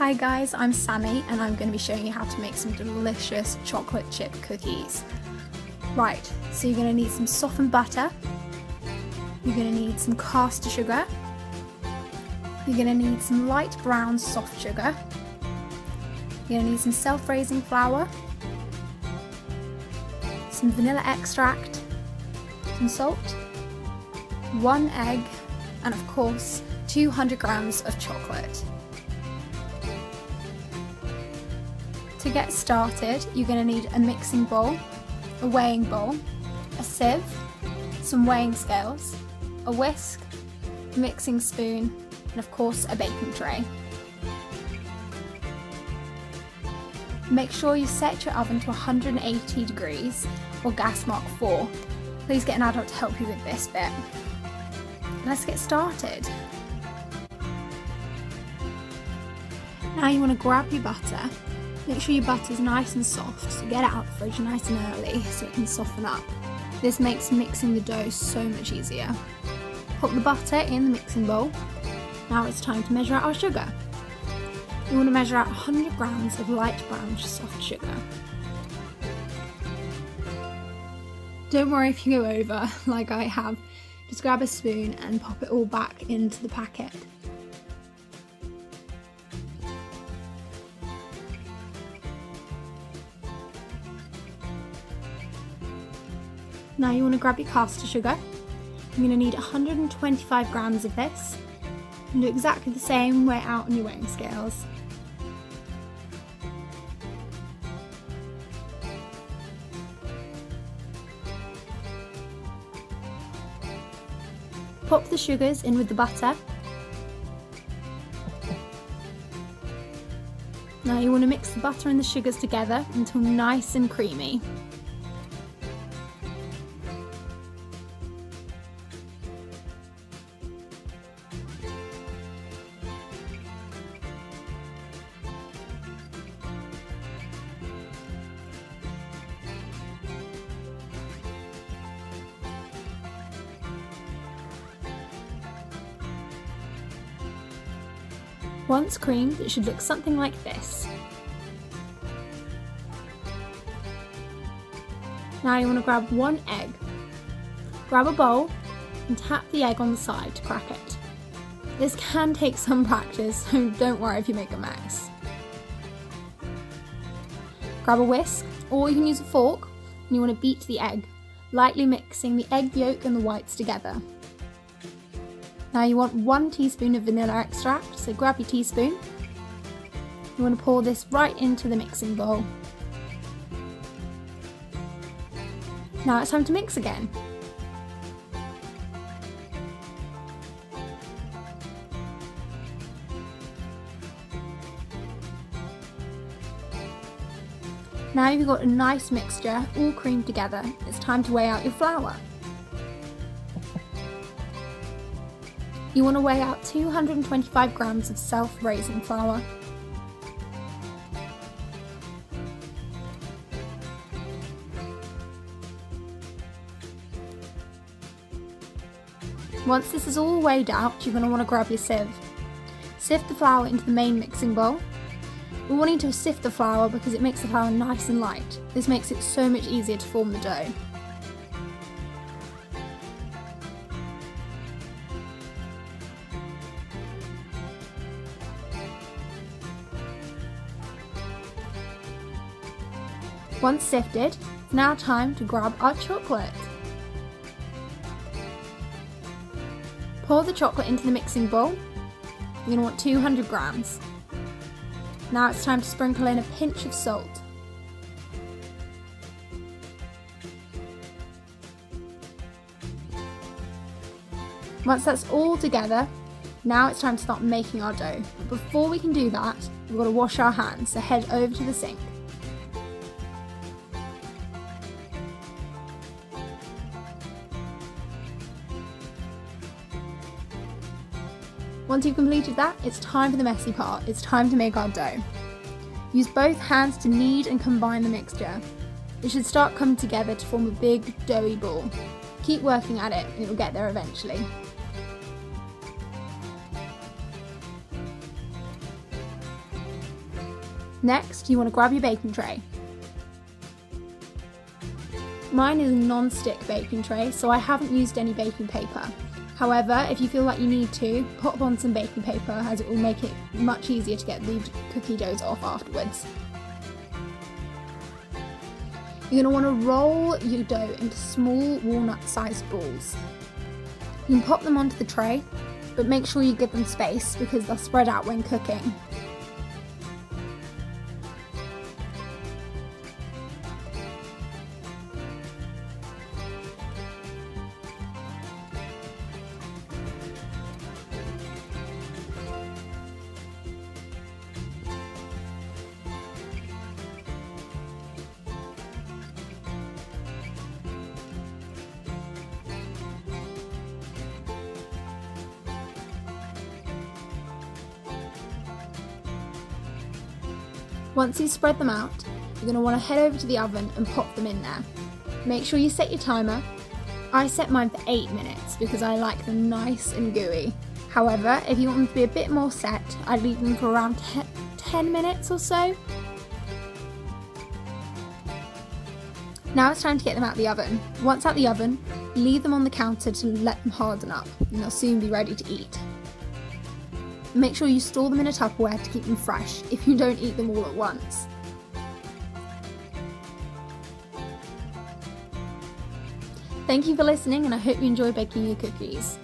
Hi guys, I'm Sammy and I'm going to be showing you how to make some delicious chocolate chip cookies. Right, so you're going to need some softened butter, you're going to need some caster sugar, you're going to need some light brown soft sugar, you're going to need some self-raising flour, some vanilla extract, some salt, one egg, and of course 200 grams of chocolate. To get started, you're going to need a mixing bowl, a weighing bowl, a sieve, some weighing scales, a whisk, a mixing spoon, and of course a baking tray. Make sure you set your oven to 180 degrees or gas mark 4. Please get an adult to help you with this bit. Let's get started. Now you want to grab your butter Make sure your butter is nice and soft, so get it out of the fridge nice and early so it can soften up. This makes mixing the dough so much easier. Put the butter in the mixing bowl. Now it's time to measure out our sugar. You want to measure out 100 grams of light brown soft sugar. Don't worry if you go over, like I have. Just grab a spoon and pop it all back into the packet. Now you want to grab your caster sugar. You're going to need 125 grams of this. And do exactly the same, weigh out on your weighing scales. Pop the sugars in with the butter. Now you want to mix the butter and the sugars together until nice and creamy. Once creamed, it should look something like this. Now you want to grab one egg. Grab a bowl and tap the egg on the side to crack it. This can take some practice, so don't worry if you make a mess. Grab a whisk, or you can use a fork, and you want to beat the egg, lightly mixing the egg yolk and the whites together. Now you want one teaspoon of vanilla extract, so grab your teaspoon. You want to pour this right into the mixing bowl. Now it's time to mix again. Now you've got a nice mixture all creamed together, it's time to weigh out your flour. You want to weigh out 225 grams of self-raising flour. Once this is all weighed out, you're going to want to grab your sieve. Sift the flour into the main mixing bowl. We're wanting to sift the flour because it makes the flour nice and light. This makes it so much easier to form the dough. Once sifted, it's now time to grab our chocolate. Pour the chocolate into the mixing bowl. You're going to want 200 grams. Now it's time to sprinkle in a pinch of salt. Once that's all together, now it's time to start making our dough. But before we can do that, we've got to wash our hands, so head over to the sink. Once you've completed that, it's time for the messy part. It's time to make our dough. Use both hands to knead and combine the mixture. It should start coming together to form a big doughy ball. Keep working at it and it will get there eventually. Next, you want to grab your baking tray. Mine is a non-stick baking tray, so I haven't used any baking paper. However, if you feel like you need to, pop on some baking paper as it will make it much easier to get the cookie doughs off afterwards. You're going to want to roll your dough into small walnut sized balls. You can pop them onto the tray, but make sure you give them space because they'll spread out when cooking. Once you've spread them out, you're going to want to head over to the oven and pop them in there. Make sure you set your timer. I set mine for 8 minutes because I like them nice and gooey. However, if you want them to be a bit more set, I'd leave them for around 10 minutes or so. Now it's time to get them out of the oven. Once out the oven, leave them on the counter to let them harden up and they'll soon be ready to eat. Make sure you store them in a Tupperware to keep them fresh if you don't eat them all at once. Thank you for listening and I hope you enjoy baking your cookies.